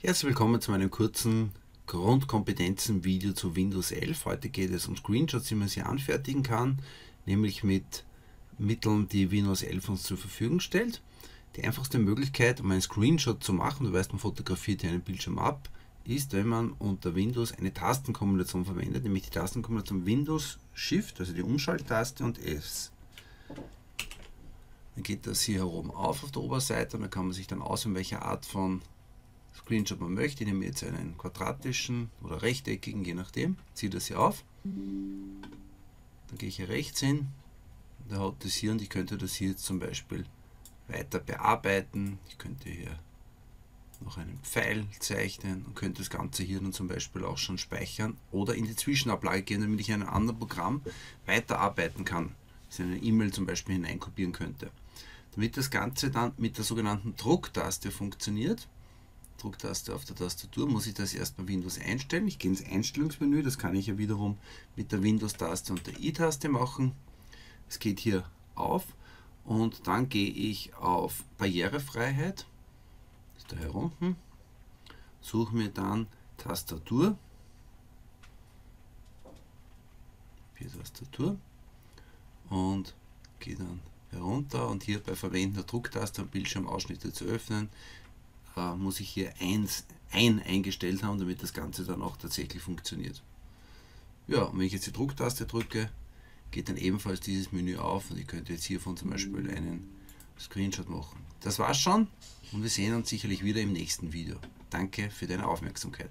Herzlich willkommen zu meinem kurzen Grundkompetenzen-Video zu Windows 11. Heute geht es um Screenshots, wie man sie anfertigen kann, nämlich mit Mitteln, die Windows 11 uns zur Verfügung stellt. Die einfachste Möglichkeit, um einen Screenshot zu machen, du weißt, man fotografiert hier einen Bildschirm ab, ist, wenn man unter Windows eine Tastenkombination verwendet, nämlich die Tastenkombination Windows Shift, also die Umschalttaste und S. Dann geht das hier herum auf auf der Oberseite und dann kann man sich dann auswählen, welche Art von Screenshot man möchte. Ich nehme jetzt einen quadratischen oder rechteckigen, je nachdem. Ziehe das hier auf. Dann gehe ich hier rechts hin. Da hat das hier und ich könnte das hier jetzt zum Beispiel weiter bearbeiten. Ich könnte hier noch einen Pfeil zeichnen und könnte das Ganze hier dann zum Beispiel auch schon speichern oder in die Zwischenablage gehen, damit ich in einem anderen Programm weiterarbeiten kann. Dass ich eine E-Mail zum Beispiel hineinkopieren könnte. Damit das Ganze dann mit der sogenannten Drucktaste funktioniert, Drucktaste auf der Tastatur, muss ich das erstmal Windows einstellen. Ich gehe ins Einstellungsmenü, das kann ich ja wiederum mit der Windows-Taste und der I-Taste machen. Es geht hier auf und dann gehe ich auf Barrierefreiheit, ist da hier unten, suche mir dann Tastatur, hier Tastatur. Und gehe dann herunter und hier bei Verwenden der Drucktaste und Bildschirmausschnitte zu öffnen, muss ich hier eins, ein eingestellt haben, damit das Ganze dann auch tatsächlich funktioniert. Ja, und wenn ich jetzt die Drucktaste drücke, geht dann ebenfalls dieses Menü auf und ich könnte jetzt hiervon zum Beispiel einen Screenshot machen. Das war's schon und wir sehen uns sicherlich wieder im nächsten Video. Danke für deine Aufmerksamkeit.